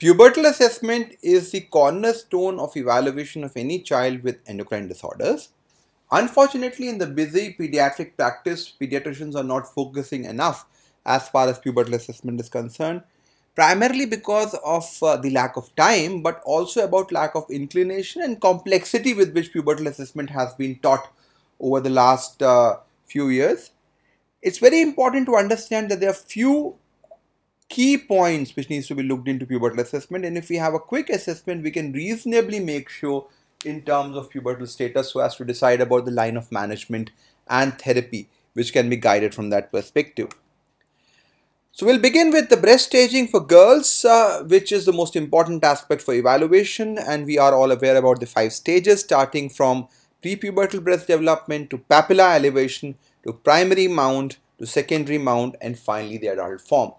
Pubertal assessment is the cornerstone of evaluation of any child with endocrine disorders. Unfortunately, in the busy pediatric practice, pediatricians are not focusing enough as far as pubertal assessment is concerned, primarily because of uh, the lack of time, but also about lack of inclination and complexity with which pubertal assessment has been taught over the last uh, few years. It's very important to understand that there are few key points which needs to be looked into pubertal assessment and if we have a quick assessment we can reasonably make sure in terms of pubertal status so as to decide about the line of management and therapy which can be guided from that perspective. So we'll begin with the breast staging for girls uh, which is the most important aspect for evaluation and we are all aware about the five stages starting from prepubertal breast development to papilla elevation to primary mound to secondary mound and finally the adult form.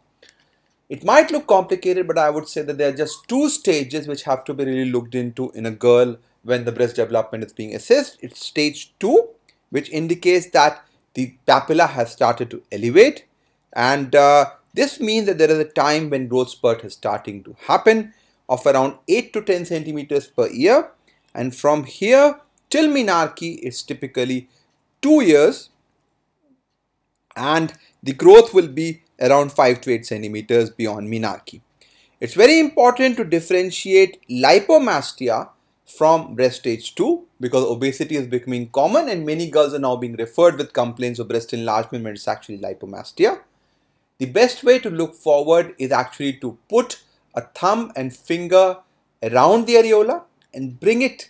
It might look complicated, but I would say that there are just two stages which have to be really looked into in a girl when the breast development is being assessed. It's stage 2, which indicates that the papilla has started to elevate. And uh, this means that there is a time when growth spurt is starting to happen of around 8 to 10 centimeters per year. And from here till menarche is typically 2 years. And the growth will be around 5 to 8 centimeters beyond menarche. It's very important to differentiate lipomastia from breast stage 2 because obesity is becoming common and many girls are now being referred with complaints of breast enlargement when it's actually lipomastia. The best way to look forward is actually to put a thumb and finger around the areola and bring it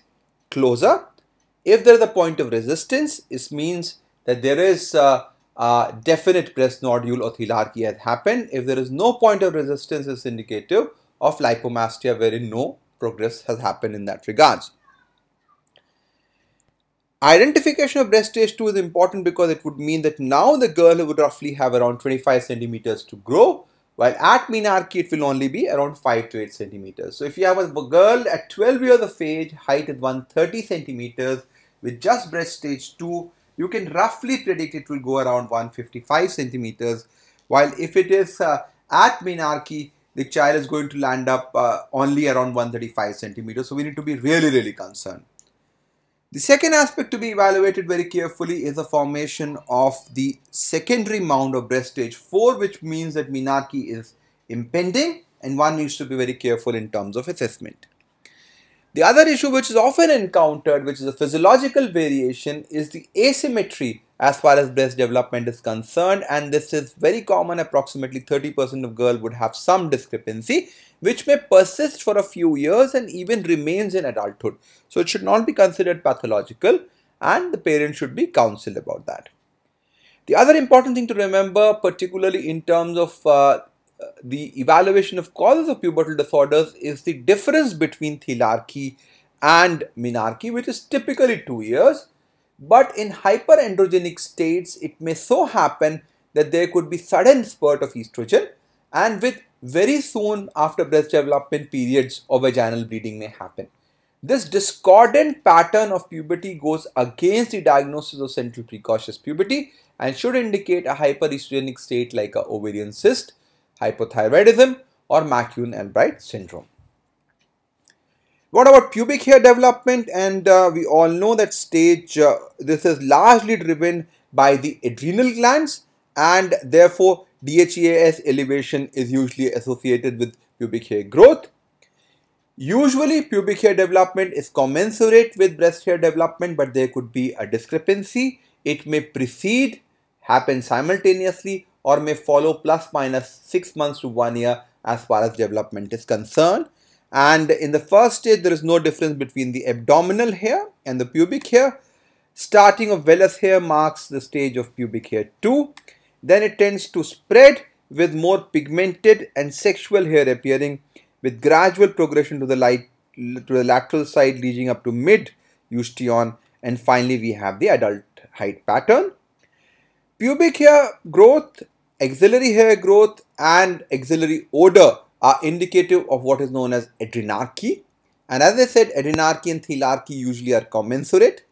closer. If there is a point of resistance, it means that there is uh, uh, definite breast nodule or thelarche has happened. If there is no point of resistance, it's indicative of lipomastia wherein no progress has happened in that regards. Identification of breast stage 2 is important because it would mean that now the girl would roughly have around 25 centimeters to grow while at menarche it will only be around 5 to 8 centimeters. So if you have a girl at 12 years of age, height is 130 centimeters with just breast stage 2 you can roughly predict it will go around 155 centimeters while if it is uh, at menarche the child is going to land up uh, only around 135 centimeters. So we need to be really really concerned. The second aspect to be evaluated very carefully is the formation of the secondary mound of breast stage 4 which means that menarche is impending and one needs to be very careful in terms of assessment the other issue which is often encountered, which is a physiological variation, is the asymmetry as far as breast development is concerned and this is very common approximately 30% of girls would have some discrepancy which may persist for a few years and even remains in adulthood. So it should not be considered pathological and the parent should be counseled about that. The other important thing to remember particularly in terms of uh, the evaluation of causes of pubertal disorders is the difference between thelarche and menarche which is typically 2 years but in hyperandrogenic states it may so happen that there could be sudden spurt of estrogen and with very soon after breast development periods of vaginal bleeding may happen. This discordant pattern of puberty goes against the diagnosis of central precocious puberty and should indicate a hyperestrogenic state like a ovarian cyst hypothyroidism or McCune-Albright syndrome. What about pubic hair development? And uh, we all know that stage, uh, this is largely driven by the adrenal glands and therefore DHEAS elevation is usually associated with pubic hair growth. Usually pubic hair development is commensurate with breast hair development but there could be a discrepancy. It may precede, happen simultaneously or may follow plus minus 6 months to 1 year as far as development is concerned. And in the first stage, there is no difference between the abdominal hair and the pubic hair. Starting of vellus hair marks the stage of pubic hair 2. Then it tends to spread with more pigmented and sexual hair appearing with gradual progression to the light to the lateral side leading up to mid osteon and finally we have the adult height pattern. Pubic hair growth axillary hair growth and axillary odor are indicative of what is known as adrenarche. And as I said, adrenarche and thelarche usually are commensurate.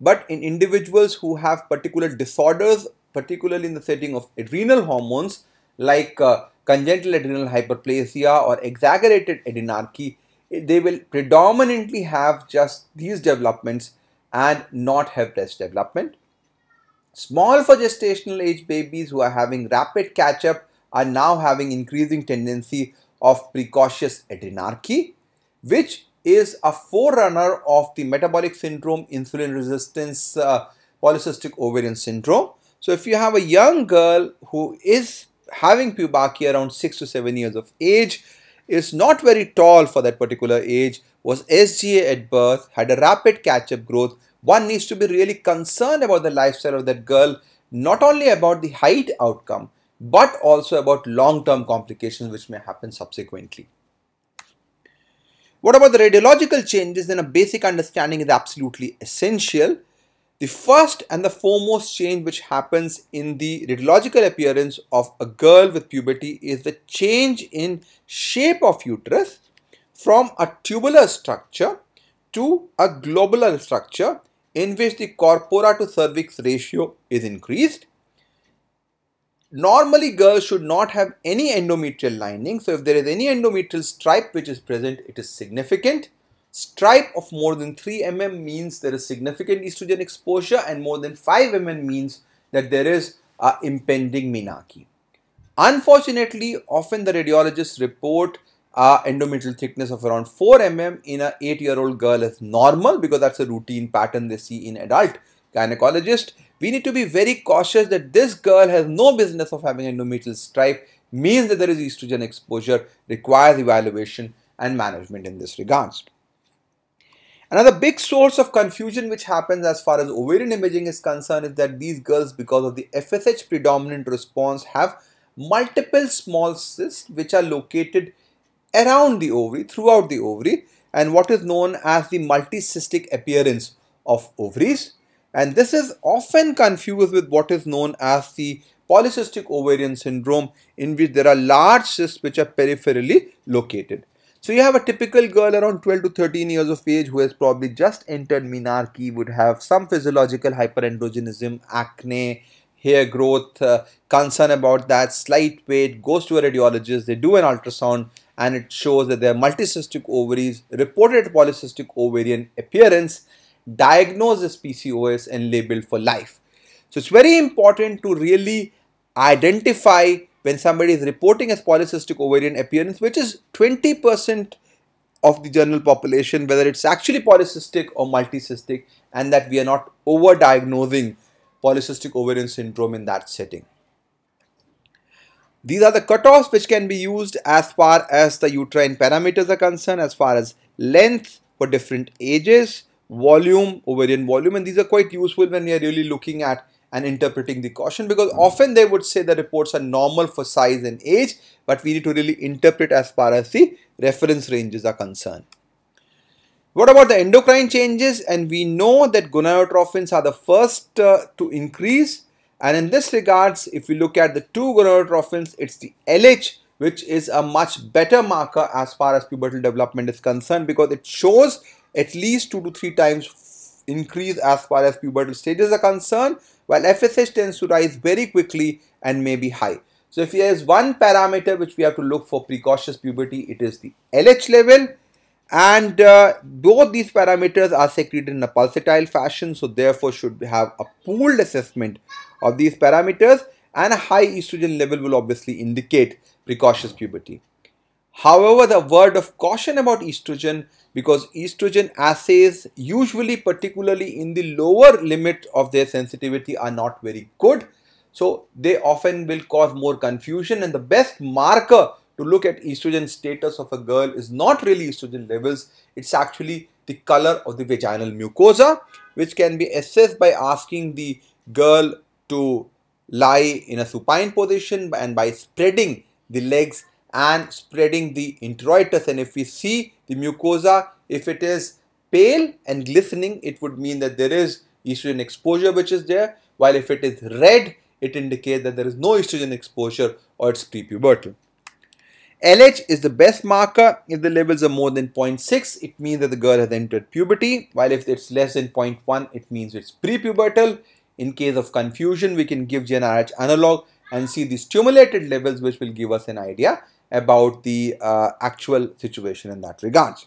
But in individuals who have particular disorders, particularly in the setting of adrenal hormones like uh, congenital adrenal hyperplasia or exaggerated adrenarche, they will predominantly have just these developments and not have breast development. Small for gestational age babies who are having rapid catch up are now having increasing tendency of precocious adrenarche, which is a forerunner of the metabolic syndrome, insulin resistance, uh, polycystic ovarian syndrome. So if you have a young girl who is having pubarche around 6 to 7 years of age, is not very tall for that particular age, was SGA at birth, had a rapid catch-up growth, one needs to be really concerned about the lifestyle of that girl, not only about the height outcome, but also about long-term complications which may happen subsequently. What about the radiological changes? Then a basic understanding is absolutely essential. The first and the foremost change which happens in the radiological appearance of a girl with puberty is the change in shape of uterus from a tubular structure to a globular structure in which the corpora to cervix ratio is increased. Normally girls should not have any endometrial lining. So if there is any endometrial stripe which is present, it is significant. Stripe of more than 3 mm means there is significant estrogen exposure and more than 5 mm means that there is a impending menarche. Unfortunately, often the radiologists report uh, endometrial thickness of around 4 mm in a 8 year old girl is normal because that's a routine pattern they see in adult gynecologist. We need to be very cautious that this girl has no business of having endometrial stripe means that there is estrogen exposure requires evaluation and management in this regards. Another big source of confusion which happens as far as ovarian imaging is concerned is that these girls because of the FSH predominant response have multiple small cysts which are located around the ovary, throughout the ovary and what is known as the multicystic appearance of ovaries and this is often confused with what is known as the polycystic ovarian syndrome in which there are large cysts which are peripherally located. So you have a typical girl around 12 to 13 years of age who has probably just entered menarche, would have some physiological hyperandrogenism, acne, hair growth, uh, concern about that, slight weight, goes to a radiologist, they do an ultrasound and it shows that there are multicystic ovaries, reported polycystic ovarian appearance, diagnosed as PCOS and labeled for life. So it's very important to really identify when somebody is reporting as polycystic ovarian appearance, which is 20% of the general population, whether it's actually polycystic or multicystic, and that we are not over diagnosing polycystic ovarian syndrome in that setting. These are the cutoffs which can be used as far as the uterine parameters are concerned, as far as length for different ages, volume, ovarian volume, and these are quite useful when we are really looking at and interpreting the caution because often they would say the reports are normal for size and age, but we need to really interpret as far as the reference ranges are concerned. What about the endocrine changes? And we know that gonadotropins are the first uh, to increase. And in this regards, if we look at the two gonadotropins, it's the LH, which is a much better marker as far as pubertal development is concerned because it shows at least two to three times increase as far as pubertal stages are concerned while FSH tends to rise very quickly and may be high. So if there is one parameter which we have to look for precocious puberty, it is the LH level and uh, both these parameters are secreted in a pulsatile fashion so therefore should have a pooled assessment of these parameters and a high estrogen level will obviously indicate precocious puberty. However, the word of caution about estrogen because estrogen assays usually particularly in the lower limit of their sensitivity are not very good. So they often will cause more confusion and the best marker to look at estrogen status of a girl is not really estrogen levels, it's actually the color of the vaginal mucosa which can be assessed by asking the girl to lie in a supine position and by spreading the legs and spreading the introitus and if we see the mucosa if it is pale and glistening it would mean that there is estrogen exposure which is there while if it is red it indicates that there is no estrogen exposure or it's prepubertal. LH is the best marker. If the levels are more than 0.6, it means that the girl has entered puberty. While if it's less than 0.1, it means it's prepubertal. In case of confusion, we can give GnRH analog and see the stimulated levels which will give us an idea about the uh, actual situation in that regards.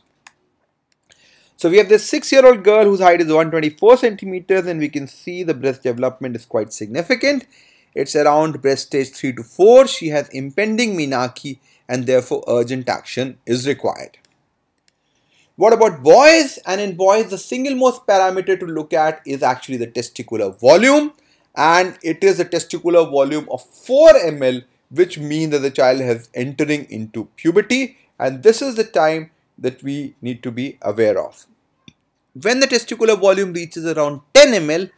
So we have this six-year-old girl whose height is 124 centimeters and we can see the breast development is quite significant. It's around breast stage 3 to 4. She has impending menarche and therefore urgent action is required. What about boys? And in boys, the single most parameter to look at is actually the testicular volume and it is a testicular volume of 4 ml which means that the child has entering into puberty and this is the time that we need to be aware of. When the testicular volume reaches around 10 ml,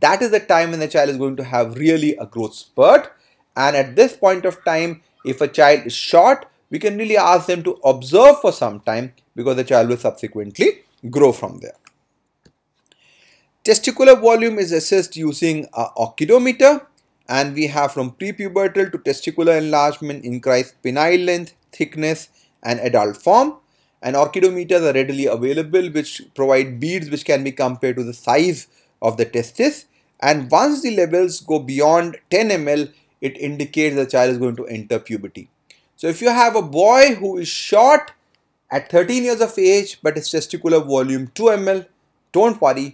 that is the time when the child is going to have really a growth spurt and at this point of time, if a child is short, we can really ask them to observe for some time because the child will subsequently grow from there. Testicular volume is assessed using a orchidometer and we have from prepubertal to testicular enlargement increased penile length, thickness and adult form and orchidometers are readily available which provide beads which can be compared to the size of the testis and once the levels go beyond 10 ml it indicates the child is going to enter puberty. So if you have a boy who is short at 13 years of age but his testicular volume 2 ml don't worry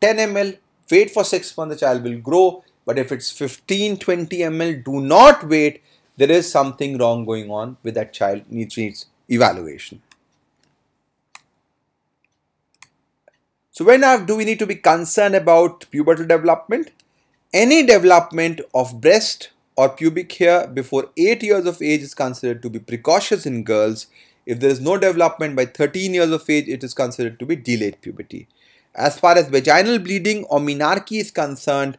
10 ml wait for 6 months the child will grow but if it's 15 20 ml do not wait there is something wrong going on with that child needs, needs evaluation. So when do we need to be concerned about pubertal development? Any development of breast or pubic hair before 8 years of age is considered to be precocious in girls. If there is no development by 13 years of age, it is considered to be delayed puberty. As far as vaginal bleeding or menarche is concerned,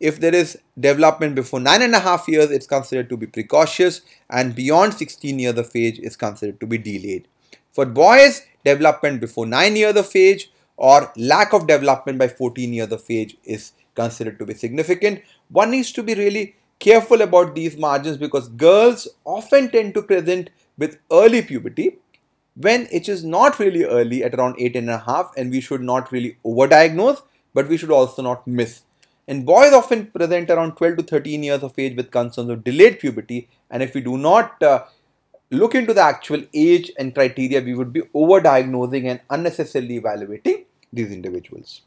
if there is development before 9.5 years, it's considered to be precocious and beyond 16 years of age is considered to be delayed. For boys, development before 9 years of age or lack of development by 14 years of age is considered to be significant. One needs to be really careful about these margins because girls often tend to present with early puberty when it is not really early at around 8 and a half and we should not really overdiagnose but we should also not miss. And boys often present around 12 to 13 years of age with concerns of delayed puberty and if we do not uh, look into the actual age and criteria we would be overdiagnosing and unnecessarily evaluating these individuals.